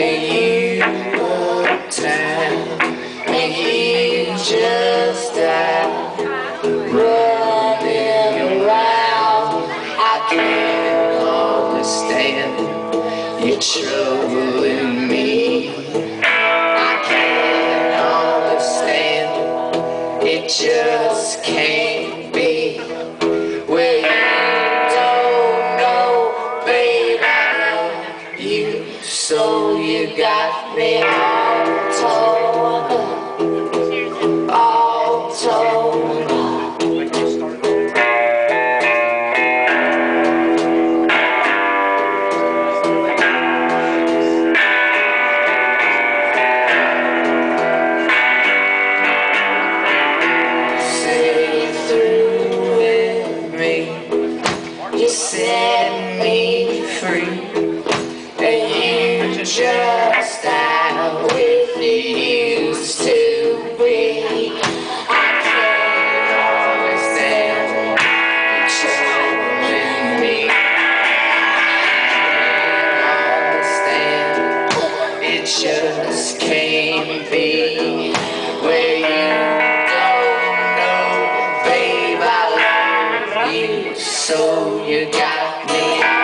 Make you want time. Set me You send me free, and you just can't where you don't know, babe. I love you, so you got me